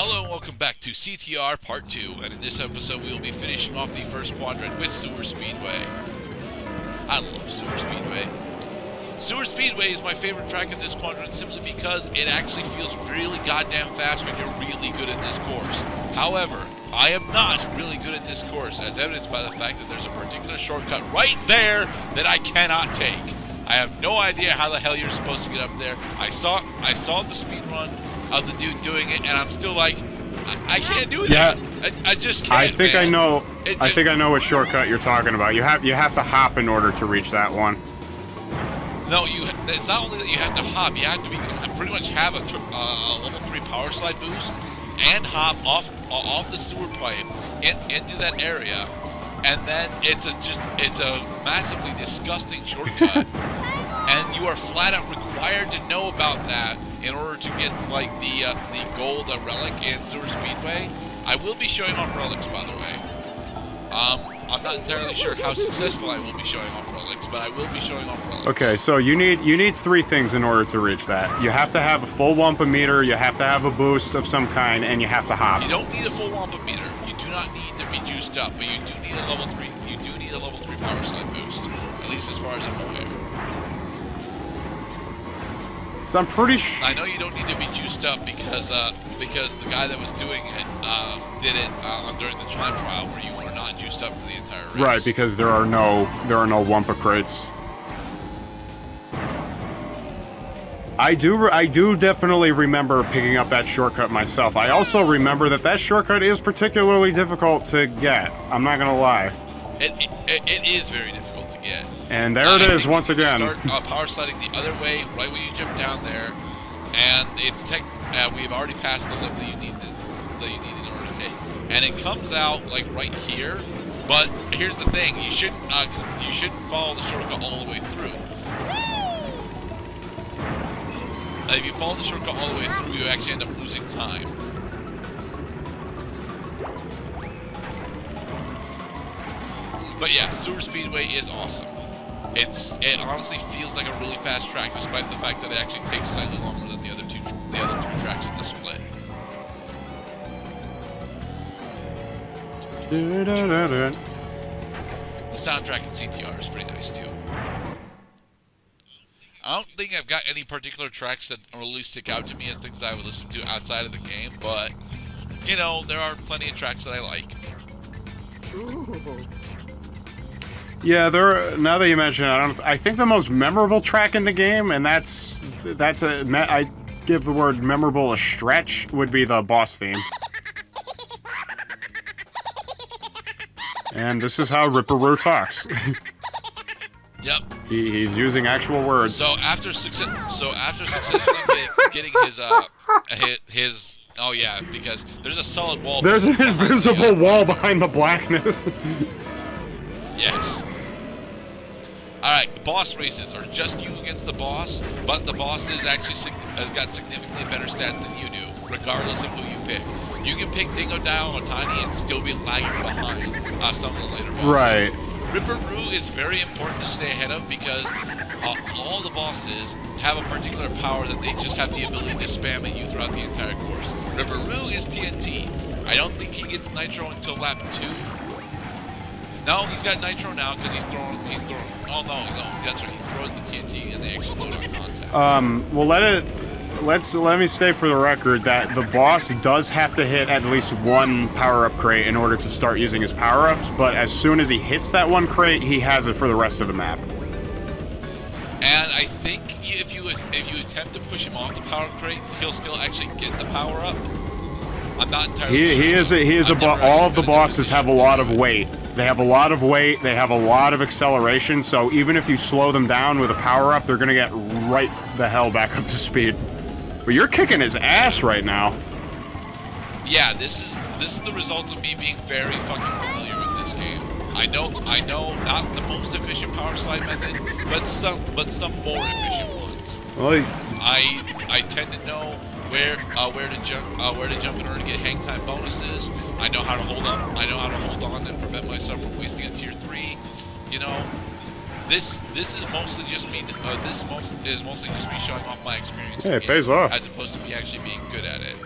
Hello and welcome back to CTR Part 2, and in this episode we will be finishing off the first quadrant with Sewer Speedway. I love Sewer Speedway. Sewer Speedway is my favorite track in this quadrant simply because it actually feels really goddamn fast when you're really good at this course. However, I am not really good at this course, as evidenced by the fact that there's a particular shortcut right there that I cannot take. I have no idea how the hell you're supposed to get up there. I saw I saw the speed run of the dude doing it, and I'm still like, I, I can't do that. Yeah. I, I just can't. I think man. I know. It- I it- think I know what shortcut you're talking about. You have you have to hop in order to reach that one. No, you. It's not only that you have to hop. You have to be pretty much have a, uh, a level three power slide boost and hop off uh, off the sewer pipe in, into that area, and then it's a just it's a massively disgusting shortcut, and you are flat out required to know about that in order to get like the uh, the gold uh, relic and Sewer Speedway. I will be showing off relics, by the way. Um, I'm not entirely sure how successful I will be showing off relics, but I will be showing off relics. Okay, so you need you need three things in order to reach that. You have to have a full Wumpa meter, you have to have a boost of some kind, and you have to hop. You don't need a full Wumpa meter. You do not need to be juiced up, but you do need a level three. You do need a level three power slide boost, at least as far as I'm aware. So I'm pretty sure. I know you don't need to be juiced up because uh, because the guy that was doing it uh, did it uh, during the time trial where you were not juiced up for the entire race. Right, because there are no there are no Wumpa crates. I do I do definitely remember picking up that shortcut myself. I also remember that that shortcut is particularly difficult to get. I'm not gonna lie. it, it, it is very difficult to get. And there it is once you need to again. Start uh, power sliding the other way, right when you jump down there, and it's tech. Uh, we've already passed the lip that you need to, that you need in order to take, and it comes out like right here. But here's the thing: you shouldn't uh, you shouldn't follow the shortcut all the way through. Uh, if you follow the shortcut all the way through, you actually end up losing time. But yeah, Sewer Speedway is awesome. It's it honestly feels like a really fast track, despite the fact that it actually takes slightly longer than the other two, the other three tracks in the split. The soundtrack in CTR is pretty nice too. I don't think I've got any particular tracks that really stick out to me as things I would listen to outside of the game, but you know there are plenty of tracks that I like. Yeah, there. Now that you mention it, I don't. I think the most memorable track in the game, and that's that's a. I give the word memorable a stretch. Would be the boss theme. And this is how Ripperoo talks. Yep. he, he's using actual words. So after success, so after successfully getting his uh his, his oh yeah because there's a solid wall. There's an the, invisible wall behind the blackness. Yes. Races are just you against the boss, but the boss is actually has got significantly better stats than you do, regardless of who you pick. You can pick Dingodile or Tiny and still be lagging behind uh, some of the later bosses. Right. Ripperoo is very important to stay ahead of because uh, all the bosses have a particular power that they just have the ability to spam at you throughout the entire course. Ripperoo is TNT. I don't think he gets Nitro until lap two, no, he's got nitro now because he's throwing. He's throwing. Oh no, no, that's right. He throws the TNT and they explode on contact. um, well, let it. Let's let me state for the record that the boss does have to hit at least one power-up crate in order to start using his power-ups. But as soon as he hits that one crate, he has it for the rest of the map. and I think if you if you attempt to push him off the power crate, he'll still actually get the power up. I'm not entirely He, sure. he is a, he is I've all of the been in a bosses have a lot of weight. They have a lot of weight. They have a lot of acceleration. So even if you slow them down with a power up, they're gonna get right the hell back up to speed. But you're kicking his ass right now. Yeah, this is this is the result of me being very fucking familiar with this game. I know I know not the most efficient power slide methods, but some but some more efficient ones. Well, I I tend to know where uh, where to jump uh, where to jump in order to get hang time bonuses. I know how to hold on. I know how to hold on and prevent myself from wasting a tier three. You know, this this is mostly just me. Uh, this most is mostly just me showing off my experience. Yeah, it pays off. as opposed to me actually being good at it.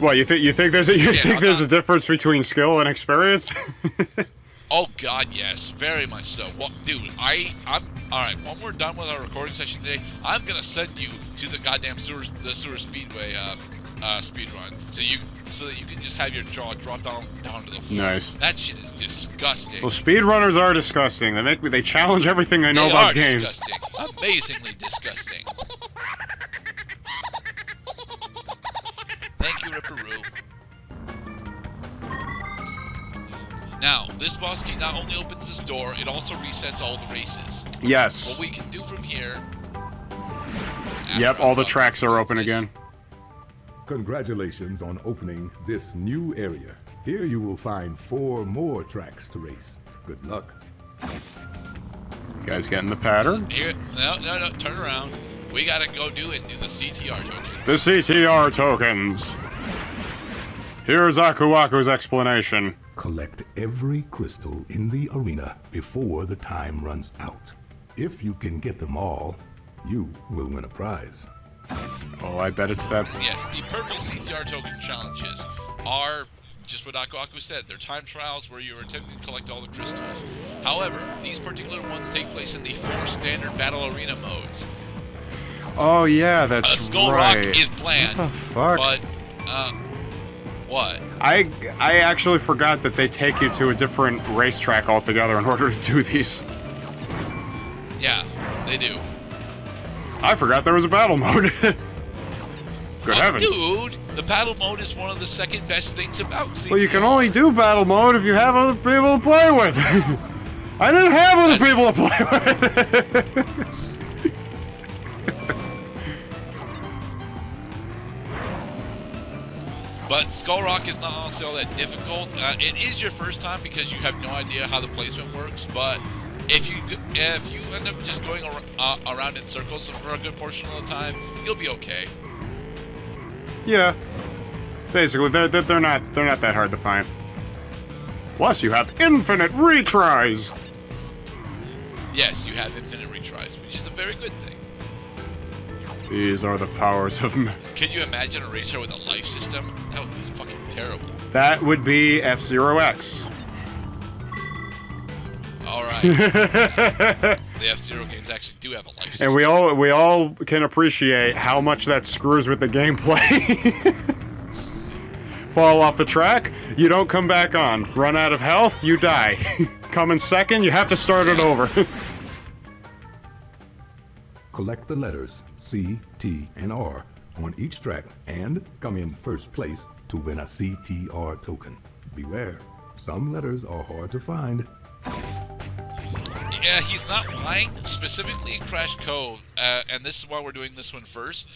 What you think? You think there's a you Yeah, think I'm there's not- a difference between skill and experience? Oh God, yes, very much so. Well, dude, I, I'm all right. When we're done with our recording session today, I'm gonna send you to the goddamn sewer, the sewer speedway uh, uh, speed run, so you, so that you can just have your jaw drop down down to the floor. Nice. That shit is disgusting. well, speedrunners are disgusting. They make me. They challenge everything I know they about are games. disgusting. Amazingly disgusting. This boss key not only opens this door, it also resets all the races. Yes. What we can do from here. Yep. All the tracks are open again. Congratulations on opening this new area. Here you will find four more tracks to race. Good luck. You guys getting the pattern? Here, no, no, no, turn around. We gotta go do it. Do the CTR tokens. The CTR tokens. Here's Aku Aku's explanation. Collect every crystal in the arena before the time runs out. If you can get them all, you will win a prize. Oh, I bet it's that. Yes, the purple CTR token challenges are just what Aku Aku said. They're time trials where you're attempting to collect all the crystals. However, these particular ones take place in the four standard battle arena modes. Oh yeah, that's Uh, that's Skull right. Rock is planned. What the fuck? But, uh, what? I I actually forgot that they take you to a different racetrack altogether in order to do these. Yeah, they do. I forgot there was a battle mode. Good Oh, heavens. Dude, the battle mode is one of the second best things about CTR. Well, you can only do battle mode if you have other people to play with. I didn't have other That's- people to play with. But Skull Rock is not honestly all that difficult. Uh, it is your first time because you have no idea how the placement works. But if you if you end up just going ar- uh, around in circles for a good portion of the time, you'll be okay. yeah. Basically, they're, they're they're not they're not that hard to find. Plus, you have infinite retries. Yes, you have infinite retries, which is a very good thing. These are the powers of. m- Could you imagine a racer with a life system? That would be fucking terrible. That would be F Zero X. All right, the F Zero games actually do have a life system. And we all we all can appreciate how much that screws with the gameplay. Fall off the track, you don't come back on. Run out of health, you die. come in second, you have to start it over. Collect the letters C, T, and R on each track and come in first place to win a CTR token. Beware, some letters are hard to find. Yeah, he's not lying. Specifically in Crash Cove, uh, and this is why we're doing this one first.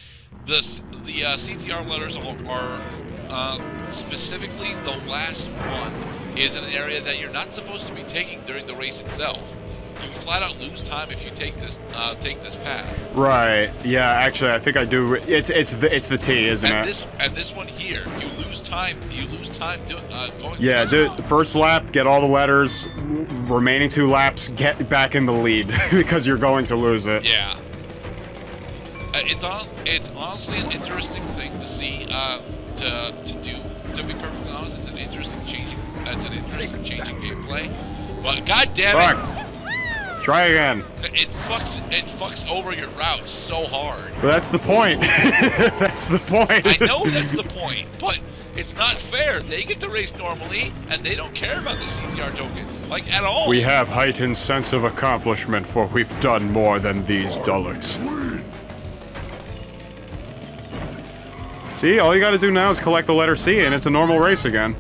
The the uh, CTR letters are, uh, specifically the last one is in an area that you're not supposed to be taking during the race itself. You flat out lose time if you take this uh, take this path. right. Yeah, actually I think I do it's it's the it's the T, isn't And it? this and this one here, you lose time. You lose time doing uh, going. yeah, do the- first lap, get all the letters, remaining two laps, get back in the lead because you're going to lose it. Yeah. Uh, it's on, It's honestly an interesting thing to see. Uh, to to do. To be perfectly honest, it's an interesting changing. It's an interesting changing gameplay. But god damn it, Fuck. Try again. it fucks it fucks over your route so hard. But that's the point. that's the point. I know that's the point, but it's not fair. They get to race normally, and they don't care about the CTR tokens like at all. We have heightened sense of accomplishment, for we've done more than these dullards. See, all you gotta do now is collect the letter C, and it's a normal race again.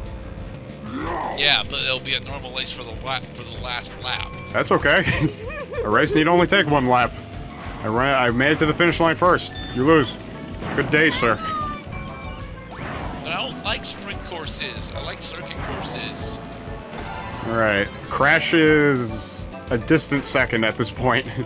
Yeah, but it'll be a normal race for the la- for the last lap. That's okay. a race need only take one lap. I ran. I made it to the finish line first. You lose. Good day, sir. But I don't like sprint courses. I like circuit courses. All right. Crash is a distant second at this point.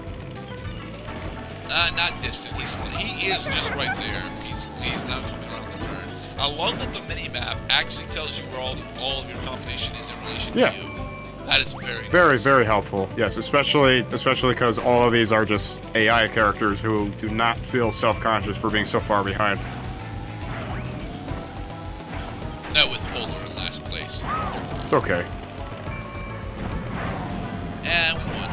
Uh, not distant. He's he is just right there. He's he's now coming around the turn. I love that the mini map actually tells you where all the, all of your competition is in relation Yeah. to you. That is very Very, nice. very helpful. Yes, especially especially because all of these are just AI characters who do not feel self-conscious for being so far behind. face. It's okay. And we won.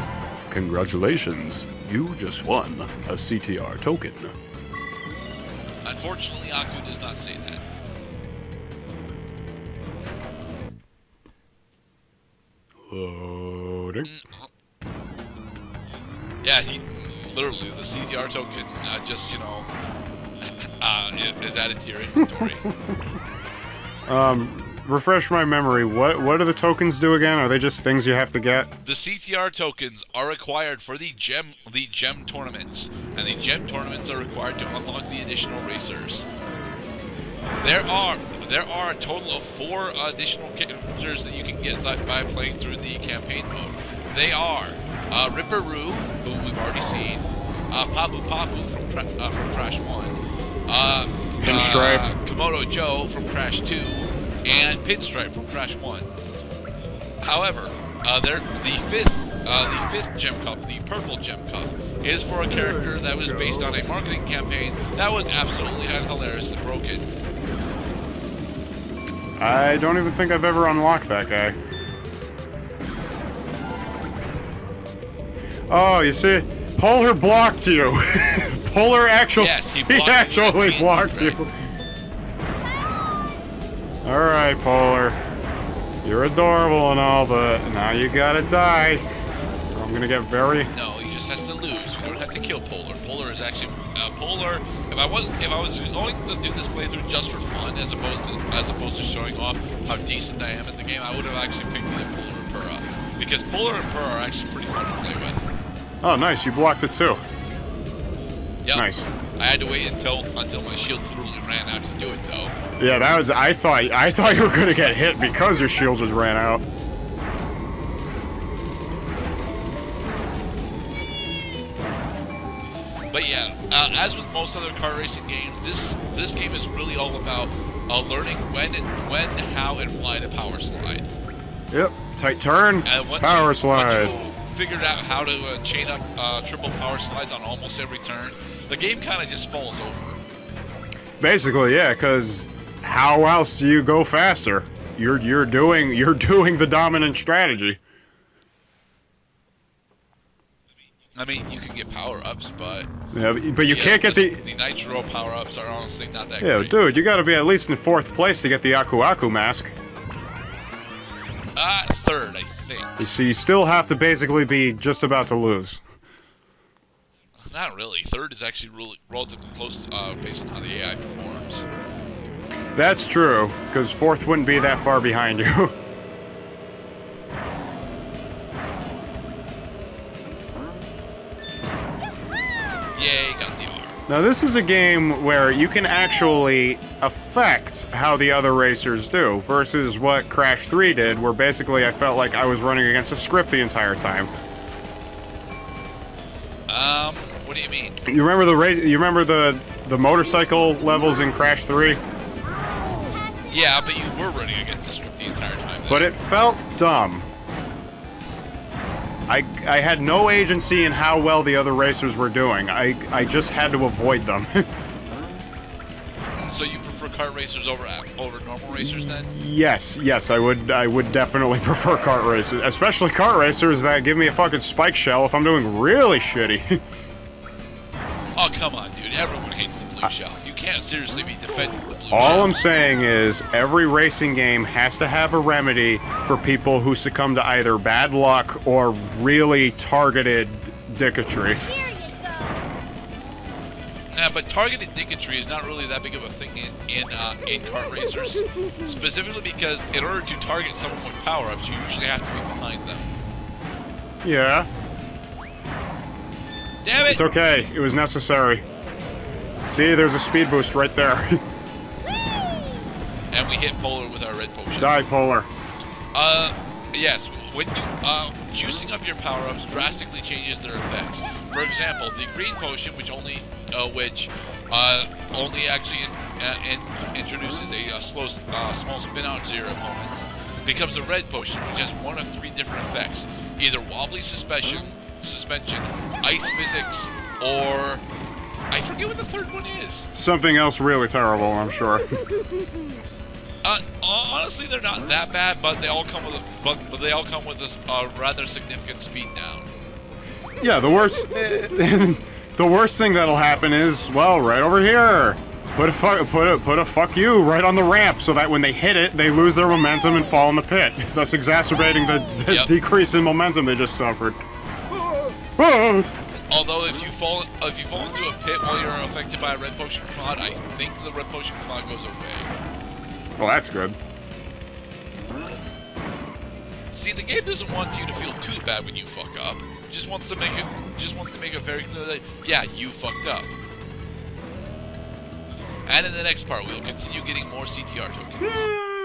Congratulations. You just won a CTR token. Unfortunately, Aku does not say that. Loading. Yeah, he literally the CTR token uh, just you know uh, is added to your inventory. Um, refresh my memory. What what do the tokens do again? Are they just things you have to get? the CTR tokens are required for the gem the gem tournaments, and the gem tournaments are required to unlock the additional racers. There are there are a total of four additional characters that you can get by playing through the campaign mode. They are uh, Ripperoo, who we've already seen, uh, Papu Papu from uh, from Crash One, uh, Pinstripe. uh, Komodo Joe from Crash Two, and Pinstripe from Crash One. However, uh, there the fifth uh, the fifth gem cup, the purple gem cup, is for a character that was based on a marketing campaign that was absolutely and hilariously broken. I don't even think I've ever unlocked that guy. Oh, you see, Polar blocked you. Polar actually, Yes, he blocked a actually TNT blocked you. All right, Polar. You're adorable and all, but now you gotta die. I'm gonna get very. No, has to lose. We don't have to kill Polar. Polar is actually uh, Polar. If I was if I was going to do this playthrough just for fun, as opposed to as opposed to showing off how decent I am at the game, I would have actually picked either Polar or Pura, because Polar and Pura are actually pretty fun to play with. Oh, nice. You blocked it too. Yep. Nice. I had to wait until until my shield literally ran out to do it though. Yeah, that was. I thought. I thought you were gonna get hit because your shield just ran out. Uh, as with most other car racing games, this this game is really all about uh, learning when, and when, how, and why to power slide. Yep. Tight turn. Power you, slide. Figured out how to uh, chain up uh, triple power slides on almost every turn, the game kind of just falls over. Basically, yeah. Because how else do you go faster? You're you're doing you're doing the dominant strategy. I mean, you can get power ups, but Yeah, but you yes, can't get the, the. the nitro power ups are honestly not that Yeah, great. dude, you gotta be at least in fourth place to get the Aku Aku mask. Uh, third, I think. You see, you still have to basically be just about to lose. Not really. Third is actually really relatively close uh, based on how the AI performs. That's true, because fourth wouldn't be that far behind you. Now, this is a game where you can actually affect how the other racers do, versus what Crash 3 did, where basically I felt like I was running against a script the entire time. Um, what do you mean? You remember the race? You remember the the motorcycle levels in Crash 3? Yeah, but you were running against the script the entire time. But it felt dumb. I, I had no agency in how well the other racers were doing. I, I just had to avoid them. So you prefer kart racers over over normal racers then? yes, yes, I would I would definitely prefer kart racers, especially kart racers that give me a fucking spike shell if I'm doing really shitty. Oh come on, dude! Everyone hates the blue shell. You can't seriously be defending the blue All shell. All I'm saying is every racing game has to have a remedy for people who succumb to either bad luck or really targeted dicketry. Here you go. Yeah, but targeted dicketry is not really that big of a thing in in uh, in kart racers, specifically because in order to target someone with power ups, you usually have to be behind them. Yeah, Damn it! it's okay. It was necessary. See, there's a speed boost right there. And we hit polar with our red potion. Die, Polar. Uh, yes. When you uh, juicing up your power ups drastically changes their effects. For example, the green potion, which only uh, which uh, only actually in, uh, in, introduces a, uh slow, uh, small spin out to your opponents, becomes a red potion, which has one of three different effects: either wobbly suspension, suspension, ice physics, or I forget what the third one is. Something else really terrible, I'm sure. Uh, honestly, they're not that bad, but they all come with a, but, but they all come with a uh, rather significant speed down. Yeah, the worst, the worst thing that'll happen is, well, right over here. Put a fuck, put a put a fuck you right on the ramp, so that when they hit it, they lose their momentum and fall in the pit, thus exacerbating the, the Yep. decrease in momentum they just suffered. Although if you fall if you fall into a pit while you're affected by a red potion cloud, I think the red potion cloud goes away. Well, that's good. See, the game doesn't want you to feel too bad when you fuck up. It just wants to make it just wants to make it very clear that yeah, you fucked up. And in the next part, we'll continue getting more CTR tokens. Hmm.